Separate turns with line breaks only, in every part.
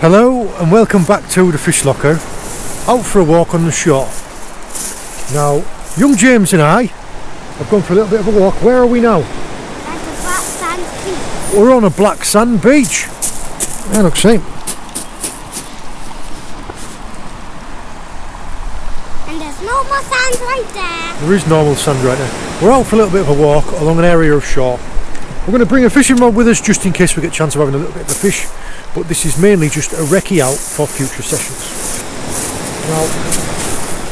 Hello and welcome back to the Fish Locker, out for a walk on the shore. Now, young James and I have gone for a little bit of a walk. Where are we now?
That's a black sand beach.
We're on a black sand beach. Yeah, looks same.
And there's no more sand right there.
There is normal sand right there. We're out for a little bit of a walk along an area of shore. We're going to bring a fishing rod with us just in case we get a chance of having a little bit of a fish. But this is mainly just a recce out for future sessions. Now,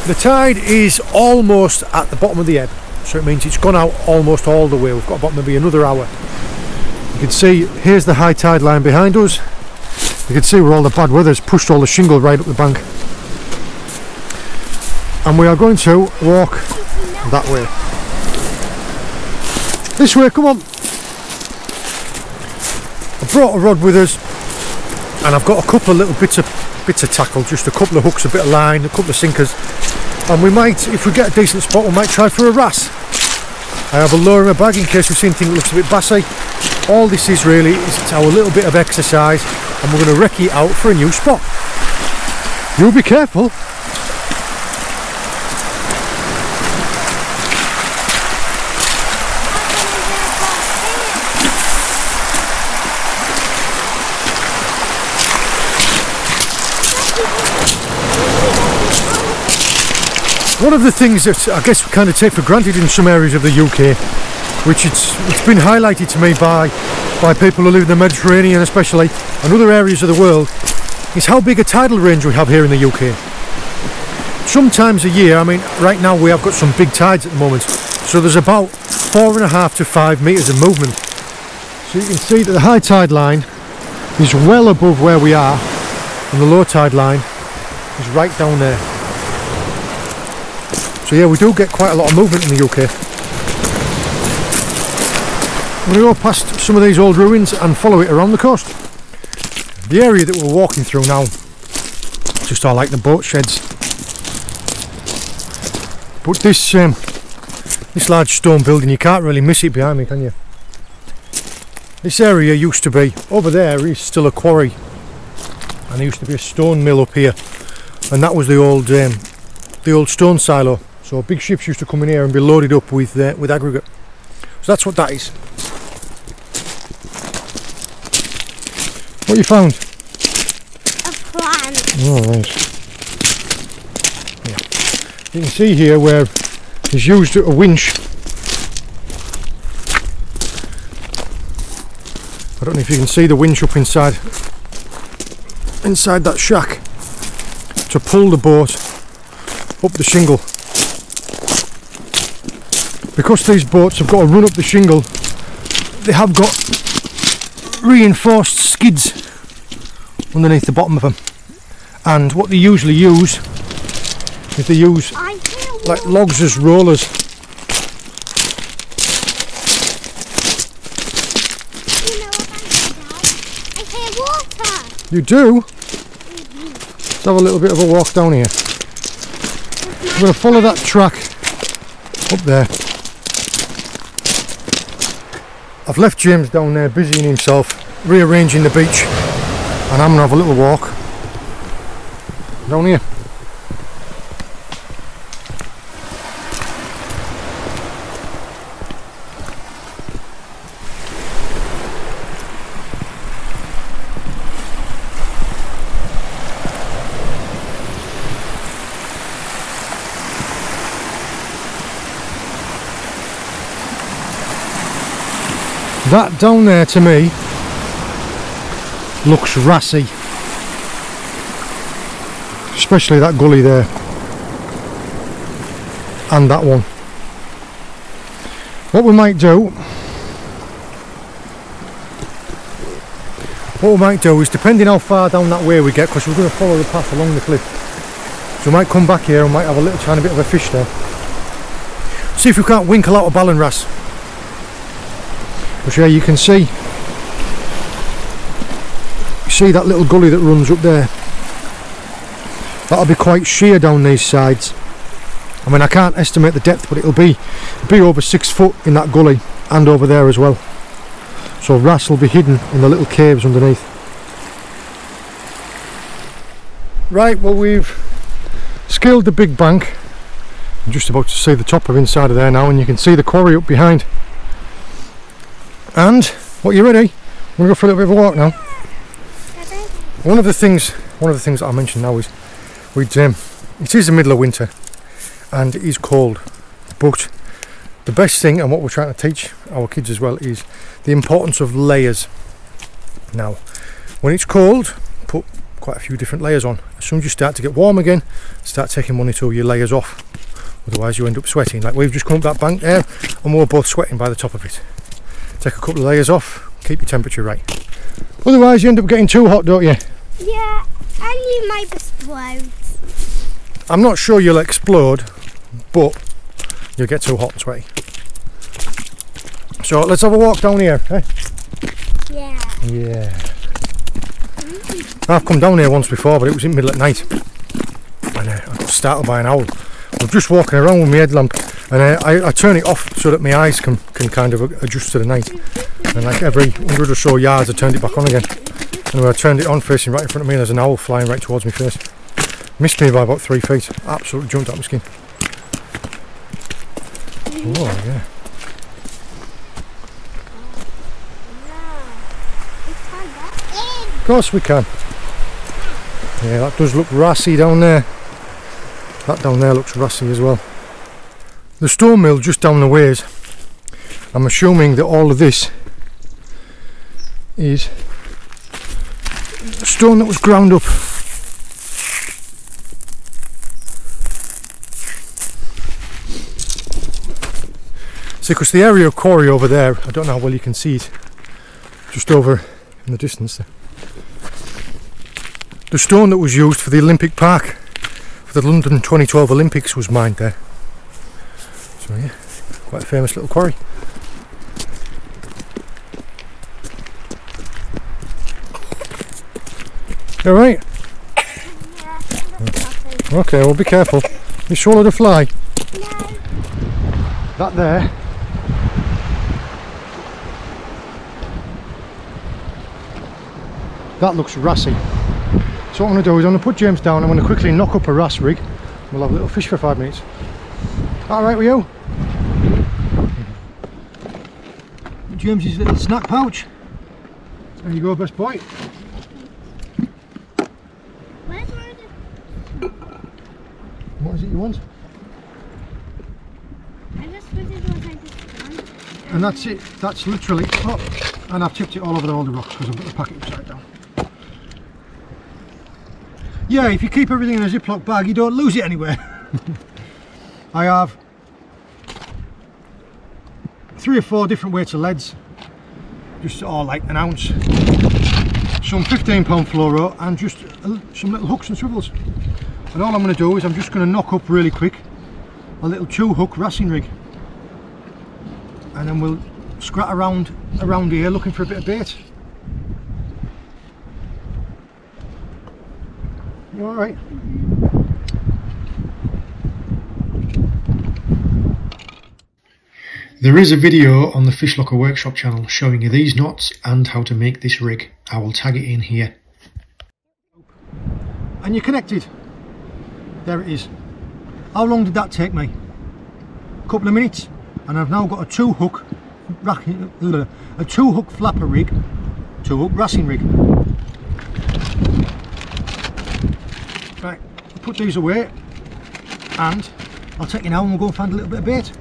the tide is almost at the bottom of the ebb. So it means it's gone out almost all the way. We've got about maybe another hour. You can see here's the high tide line behind us. You can see where all the bad weather's pushed all the shingle right up the bank. And we are going to walk that way. This way, come on. I brought a rod with us and I've got a couple of little bits of bits of tackle, just a couple of hooks, a bit of line, a couple of sinkers. And we might, if we get a decent spot, we might try for a wrasse I have a lure in my bag in case we see anything that looks a bit bassy. All this is really is it's our little bit of exercise and we're going to recce out for a new spot. You'll be careful. One of the things that I guess we kind of take for granted in some areas of the UK, which it's, it's been highlighted to me by, by people who live in the Mediterranean especially, and other areas of the world, is how big a tidal range we have here in the UK. Sometimes a year, I mean, right now we have got some big tides at the moment, so there's about four and a half to five metres of movement. So you can see that the high tide line is well above where we are, and the low tide line is right down there. So yeah, we do get quite a lot of movement in the UK. I'm going to go past some of these old ruins and follow it around the coast. The area that we're walking through now, just all like the boat sheds. But this um, this large stone building, you can't really miss it behind me, can you? This area used to be, over there is still a quarry. And there used to be a stone mill up here. And that was the old um, the old stone silo. So big ships used to come in here and be loaded up with uh, with aggregate. So that's what that is. What you found?
A plant.
Oh, right. Yeah. You can see here where he's used a winch. I don't know if you can see the winch up inside inside that shack to pull the boat up the shingle. Because these boats have got to run up the shingle, they have got reinforced skids underneath the bottom of them. And what they usually use is they use like logs as rollers.
You know what I hear, Dad? I hear water.
You do? Mm-hmm. Let's have a little bit of a walk down here. I'm going to follow that track up there. I've left James down there busying himself rearranging the beach and I'm to have a little walk down here. That down there to me looks rassy. Especially that gully there. And that one. What we might do what we might do is depending how far down that way we get because we're going to follow the path along the cliff so we might come back here and might have a little tiny bit of a fish there see if we can't winkle out a ballan wrasse but yeah, you can see, you see that little gully that runs up there. That'll be quite sheer down these sides. I mean, I can't estimate the depth, but it'll be be over six foot in that gully and over there as well. So wrasse will be hidden in the little caves underneath. Right, well we've scaled the big bank. I'm just about to see the top of inside of there now and you can see the quarry up behind. And, what, you ready? We're going to go for a little bit of a walk now. One of the things, one of the things I mentioned now is, we'd, um, it is the middle of winter and it is cold, but the best thing and what we're trying to teach our kids as well is the importance of layers. Now, when it's cold, put quite a few different layers on. As soon as you start to get warm again, start taking one or two of your layers off. Otherwise you end up sweating. Like we've just come up that bank there and we're both sweating by the top of it. Take a couple of layers off, keep your temperature right. Otherwise you end up getting too hot, don't you?
Yeah, and you might explode.
I'm not sure you'll explode, but you'll get too hot and sweaty. So let's have a walk down here. Eh?
Yeah.
Yeah. I've come down here once before, but it was in the middle at night. And uh, I got startled by an owl. I was just walking around with my headlamp and uh, I, I turn it off so that my eyes can, can kind of adjust to the night. And like every hundred or so yards I turned it back on again. And when I turned it on facing right in front of me and there's an owl flying right towards me face. Missed me by about three feet. Absolutely jumped out my skin. Oh yeah. Of course we can. Yeah, that does look rassy down there. That down there looks rassy as well. The stone mill just down the ways. I'm assuming that all of this is stone that was ground up. See, because the area of quarry over there, I don't know how well you can see it, just over in the distance there. The stone that was used for the Olympic Park for the London 2012 Olympics was mined there. So yeah, quite a famous little quarry. You alright? Okay, well be careful. You swallowed a fly. That there. That looks rassy. So what I'm going to do is I'm going to put James down, and I'm going to quickly knock up a wrasse rig. We'll have a little fish for five minutes. Alright with you? James's little snack pouch. There you go, best boy. What is it you want?
I just put it on like.
And that's it. That's literally up. Oh, and I've tipped it all over all the rocks because I've got the packet upside down. Yeah, if you keep everything in a Ziploc bag, you don't lose it anywhere. I have three or four different weights of leads, just all like an ounce, some 15 pound fluoro and just some little hooks and swivels. And all I'm going to do is I'm just going to knock up really quick a little two hook wrassing rig and then we'll scrat around around here looking for a bit of bait. You alright? There is a video on the Fish Locker Workshop channel showing you these knots and how to make this rig. I will tag it in here. And you're connected. There it is. How long did that take me? A couple of minutes and I've now got a two hook a two hook flapper rig, two hook wrassing rig. Right, I'll put these away and I'll take you now and we'll go and find a little bit of bait.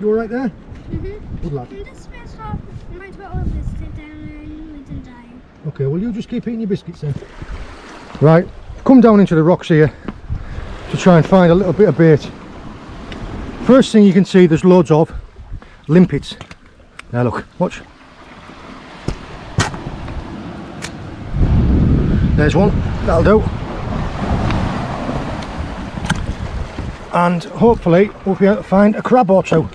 You alright there?
Mm-hmm.
Good lad.
And this best off my total biscuit down and didn't die.
Okay, well you just keep eating your biscuits then. Right, come down into the rocks here to try and find a little bit of bait. First thing you can see there's loads of limpets. Now look, watch. There's one, that'll do. And hopefully we'll be able to find a crab or two.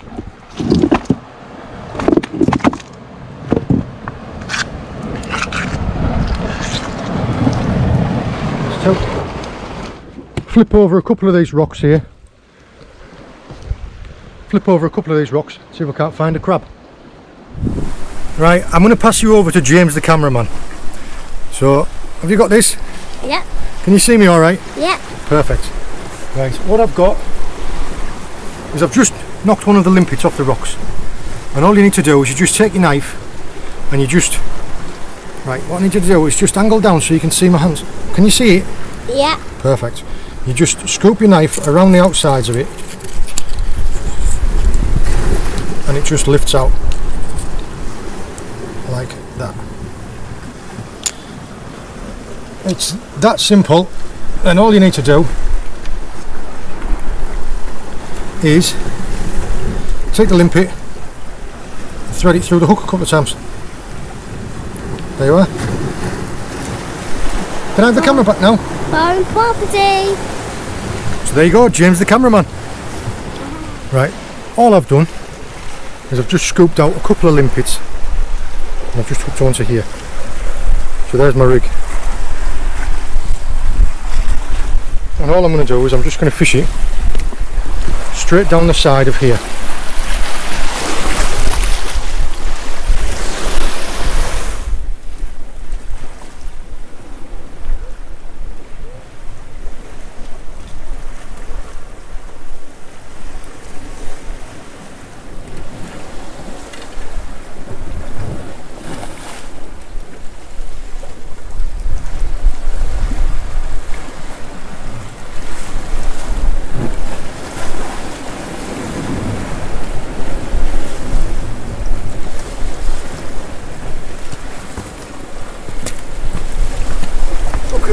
So flip over a couple of these rocks here. Flip over a couple of these rocks, see if I can't find a crab. Right, I'm going to pass you over to James the cameraman. So Have you got this?
Yep.
Can you see me all right?
Yep.
Perfect. Right, what I've got is I've just knocked one of the limpets off the rocks. And all you need to do is you just take your knife and you just, right, what I need you to do is just angle down so you can see my hands. Can you see it?
Yep.
Perfect. You just scoop your knife around the outsides of it and it just lifts out like that. It's that simple and all you need to do is take the limpet thread it through the hook a couple of times. There you are. Can I have the camera back now?
Foreign property.
So there you go, James the cameraman. Right, all I've done is I've just scooped out a couple of limpets and I've just hooked onto here. So there's my rig. And all I'm going to do is I'm just going to fish it straight down the side of here.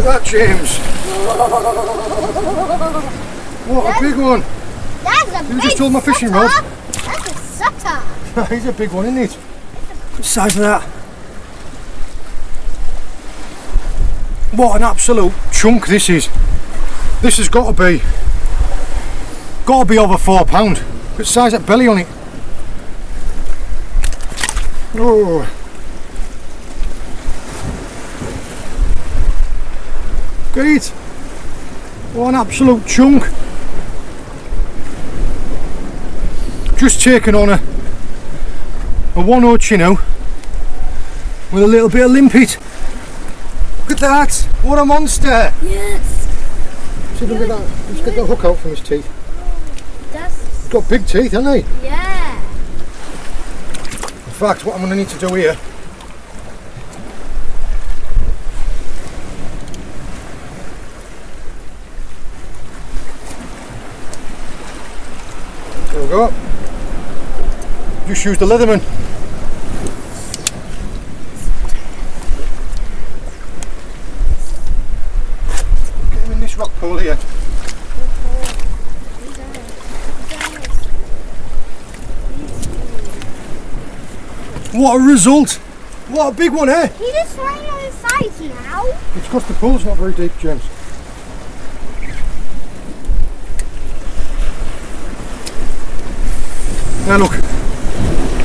At that, James. What a big one.
That's a
You
big
just told my fishing
sutter.
rod.
That's a sutter.
He's a big one, isn't it? What size of that? What an absolute chunk this is. This has got to be, got to be over four pound. What size that belly on it? Oh. Get it? What an absolute chunk. Just taken on a a one o Chinu with a little bit of limpet. Look at that! What a monster!
Yes.
See, look at that. Let's get the hook out from his teeth.
That's
He's got big teeth, hasn't he?
yeah.
In fact, what I'm going to need to do here There we go. Just use the Leatherman. Get him in this rock pool here. What a result! What a big one, eh?
He just laying on his sides now.
It's because the pool's not very deep, James. Now look,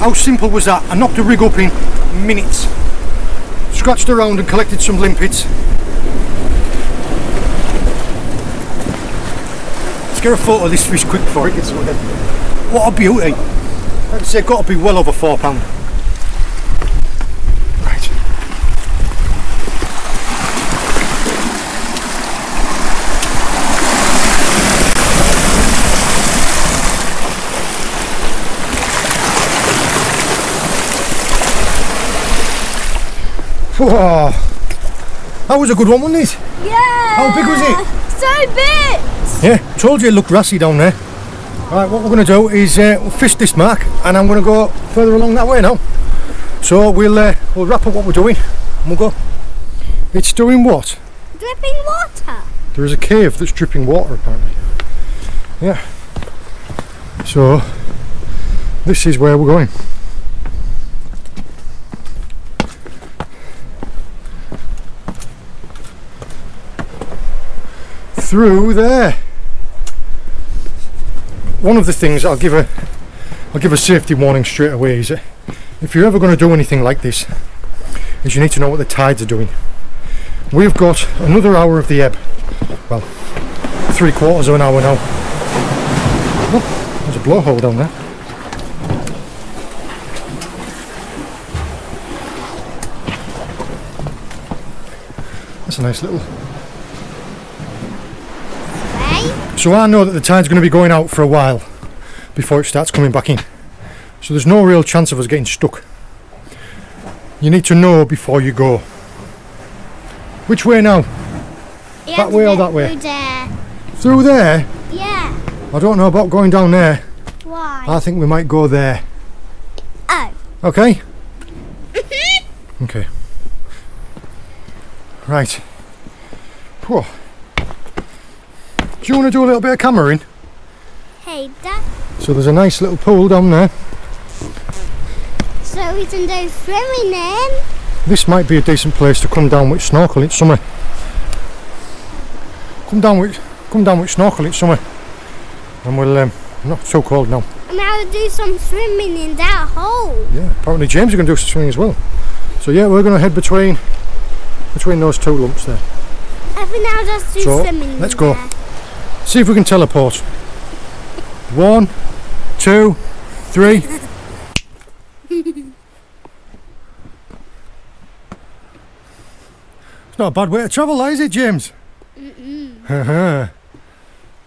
how simple was that? I knocked a rig up in minutes. Scratched around and collected some limpets. Let's get a photo of this fish quick before it gets away. What a beauty! Like I say, it's got to be well over £4. Whoa. That was a good one, wasn't it?
Yeah.
How big was it?
So big.
Yeah, told you it looked grassy down there. Right, what we're going to do is uh, we'll fish this mark and I'm going to go further along that way now. So we'll uh, we'll wrap up what we're doing and we'll go. It's doing what?
Dripping water.
There is a cave that's dripping water apparently. Yeah. So this is where we're going. Through there. One of the things I'll give a I'll give a safety warning straight away is that if you're ever going to do anything like this, is you need to know what the tides are doing. We've got another hour of the ebb. Well, three quarters of an hour now. Oh, there's a blowhole down there. That's a nice little. So I know that the tide's going to be going out for a while before it starts coming back in. So there's no real chance of us getting stuck. You need to know before you go. Which way now?
You
That way or that way?
through there.
Through there?
Yeah.
I don't know about going down there.
Why?
I think we might go there.
oh.
Okay? Okay. Right. Whew. Do you want to do a little bit of cameraing?
Hey, Dad.
So there's a nice little pool down there.
So we can go swimming in.
This might be a decent place to come down with snorkel. It's summer. Come down with come down with snorkel. It's summer, and we'll um, not so cold now.
And I'll do some swimming in that hole.
Yeah. Apparently James is going to do some swimming as well. So yeah, we're going to head between between those two lumps there.
I think I'll just do
So,
swimming
let's
in
go.
there.
See if we can teleport. One, two, three. it's not a bad way to travel, is it, James? Mm-mm.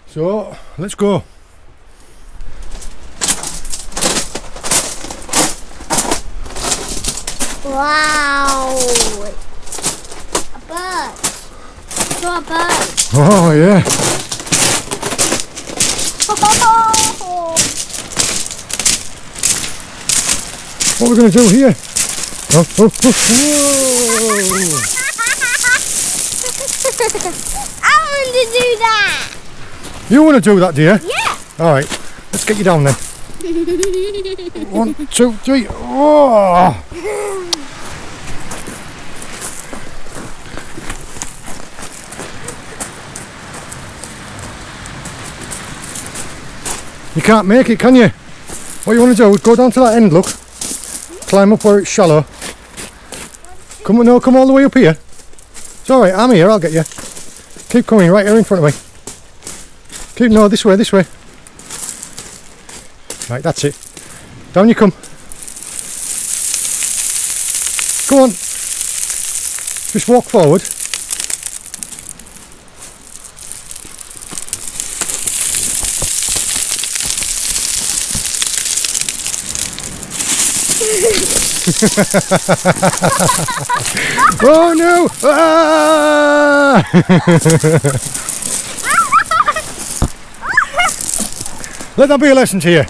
so, let's go.
Wow. A bird. Saw a bird.
Oh, yeah. What are we going to do here? Oh, oh, oh, whoa.
I want to do that.
You want to do that, dear?
Yeah.
All right, let's get you down then. One, two, three. Oh! You can't make it, can you? What you want to do is go down to that end, look. Climb up where it's shallow. Come on, no, come all the way up here. It's all right, I'm here, I'll get you. Keep coming, right here in front of me. Keep, no, this way, this way. Right, that's it. Down you come. Come on. Just walk forward. oh no! Ah! Let that be a lesson to you.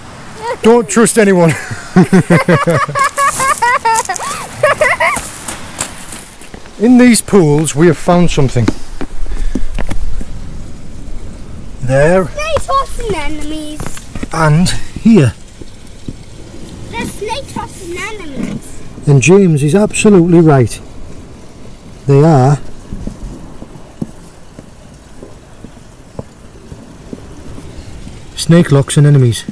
Don't trust anyone. In these pools, we have found something. There
Snake tossing enemies.
and here.
There's snake tossing enemies.
And James is absolutely right. They are. Snakelocks anemones.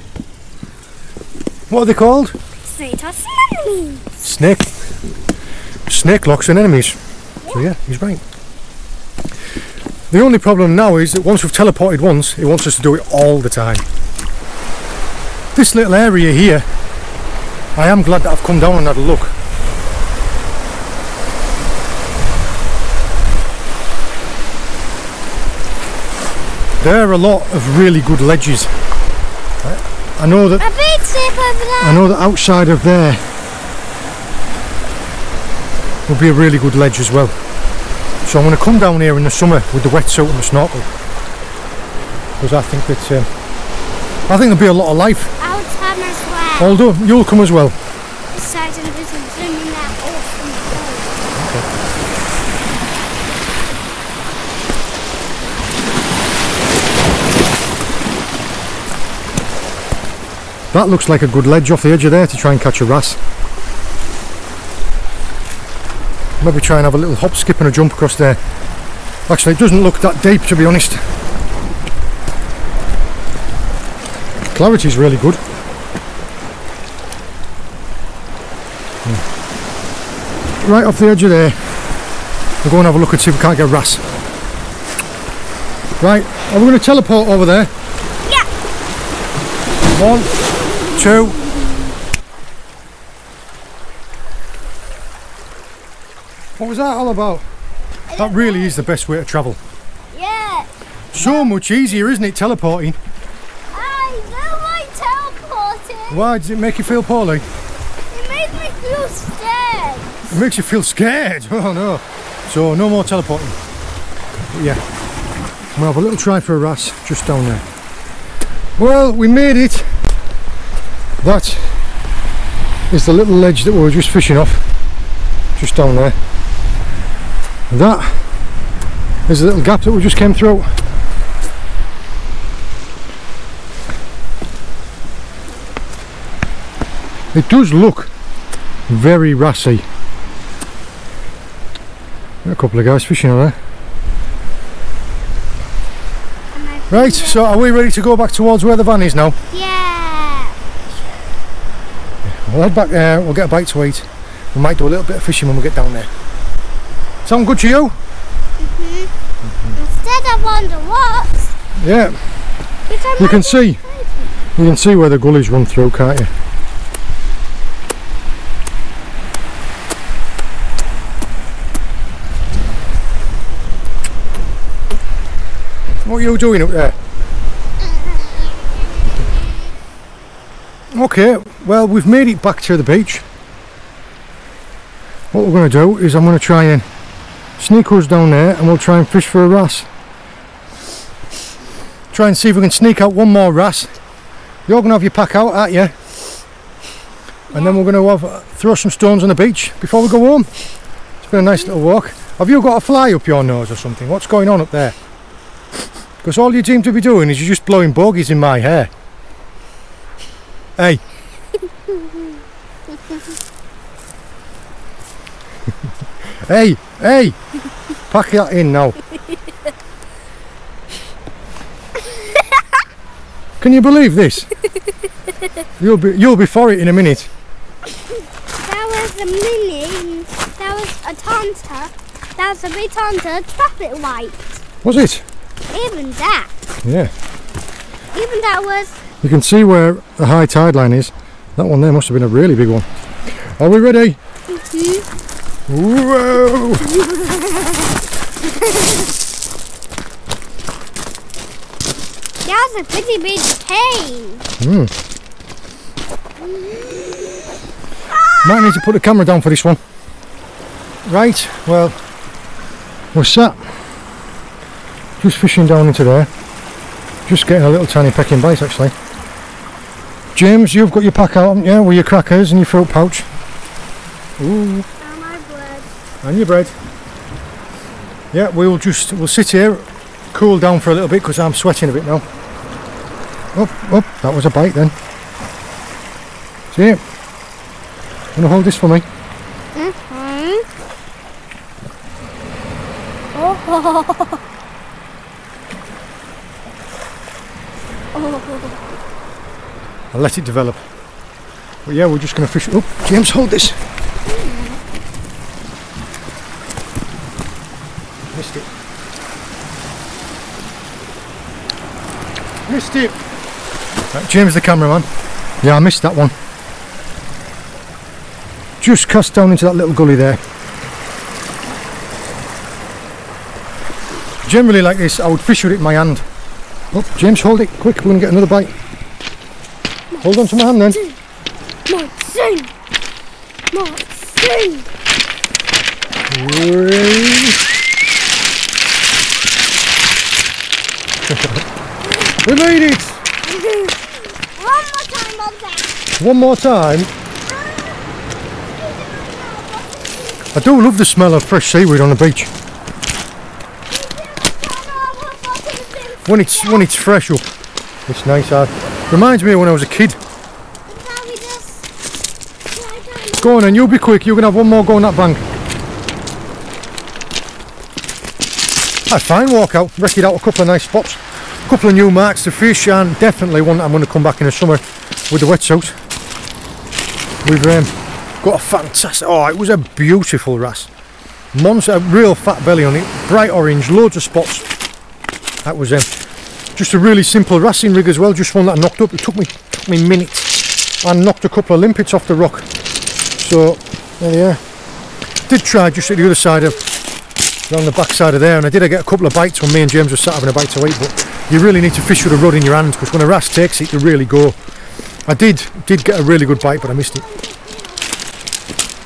What are they called?
Snake enemies.
Snake. Snakelocks anemones. So yeah, he's right. The only problem now is that once we've teleported once, it wants us to do it all the time. This little area here, I am glad that I've come down and had a look. There are a lot of really good ledges. I- know that
A big ship over
I know that outside of there will be a really good ledge as well. So I'm going to come down here in the summer with the wetsuit and the snorkel because I think that um, I think there'll be a lot of life. Although you'll come as well.
That boat.
That looks like a good ledge off the edge of there to try and catch a wrasse. Maybe try and have a little hop, skip and a jump across there. Actually, it doesn't look that deep to be honest. Clarity's really good. Right off the edge of there. We'll go and have a look and see if we can't get wrasse. Right, are we going to teleport over there?
Yeah.
One, two. What was that all about? That really is the best way to travel.
Yeah.
So much easier, isn't it, teleporting?
I don't like teleporting.
Why does it make you feel poorly?
It made me feel scared.
It makes you feel scared. Oh no. So no more teleporting. Yeah. We'll have a little try for a wrasse just down there. Well, we made it. That is the little ledge that we were just fishing off. Just down there. That is the little gap that we just came through. It does look very rassy. A couple of guys fishing on there. Right, so are we ready to go back towards where the van is now?
Yeah.
We'll head back there, we'll get a bite to eat. We might do a little bit of fishing when we get down there. Sound good to you? Mhm.
Instead of on the rocks,
Yeah,
you can,
you can
make
see, you can see where the gullies run through, can't you? What are you doing up there? Okay, well we've made it back to the beach. What we're going to do is I'm going to try and sneak us down there and we'll try and fish for a wrasse. Try and see if we can sneak out one more wrasse. You're going to have your pack out, aren't you? And then we're going to have uh, throw some stones on the beach before we go home. It's been a nice little walk. Have you got a fly up your nose or something? What's going on up there? Because all you seem to be doing is you're just blowing bogies in my hair. Hey. hey, hey, pack that in now. Can you believe this? You'll be you'll be for it in a minute.
That was a mini. That was a Tanta. That was a big Tanta traffic light.
Was it?
Even that.
Yeah.
Even that was.
You can see where the high tide line is. That one there must have been a really big one. Are we ready? Whoa! Mm-hmm.
That was a pretty big cane. Hmm.
Might need to put the camera down for this one. Right, well, we're just fishing down into there. Just getting a little tiny pecking bite actually. James, you've got your pack out, haven't you? With your crackers and your fruit pouch. Ooh,
Oh my blood.
and your bread. Yeah, we'll just, we'll sit here, cool down for a little bit because I'm sweating a bit now. Oh, oh, that was a bite then. See it? Wanna hold this for me?
Mm-hmm. Oh.
I'll let it develop. But yeah, we're just going to fish. Oh, James, hold this. Missed it. Missed it. Right, James, the cameraman. Yeah, I missed that one. Just cast down into that little gully there. Generally like this, I would fish with it in my hand. Oh, James, hold it quick. We're going to get another bite. Hold on to my hand then.
Monsoon. Monsoon.
we made it!
One more time on.
One more time. I do love the smell of fresh seaweed on the beach. When it's when it's fresh up, it's nice. Uh, reminds me of when I was a kid. Go on and you'll be quick, you can have one more go on that bank. A fine walk out, wrecked out a couple of nice spots, a couple of new marks to fish and definitely one that I'm going to come back in the summer with the wetsuit. We've um, got a fantastic, oh it was a beautiful wrasse. Monster, real fat belly on it, bright orange, loads of spots. That was um, just a really simple wrassing rig as well, just one that I knocked up. It took me took me minutes and knocked a couple of limpets off the rock. So there they are. Did try just at the other side of along the back side of there and I did get a couple of bites when me and James were sat having a bite to eat but you really need to fish with a rod in your hand because when a wrasse takes it you really go I did did get a really good bite but I missed it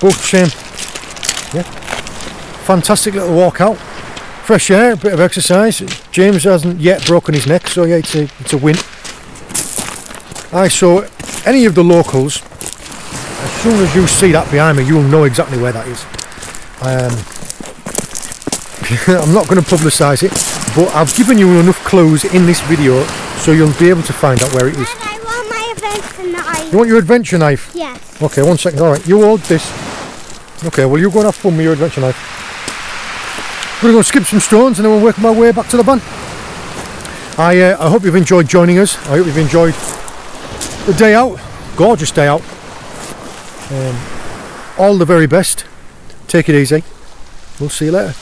but um, yeah fantastic little walk out fresh air a bit of exercise James hasn't yet broken his neck so yeah it's a, it's a win I saw any of the locals as soon as you see that behind me you'll know exactly where that is um, I'm not going to publicise it but I've given you enough clues in this video so you'll be able to find out where it is.
Dad, I want my adventure knife.
You want your adventure knife?
Yes.
Okay, one second. Alright, you hold this. Okay, well you go and have fun with your adventure knife. We're going to go skip some stones and then we'll work my way back to the van. I, uh, I hope you've enjoyed joining us. I hope you've enjoyed the day out. Gorgeous day out. Um, all the very best. Take it easy. We'll see you later.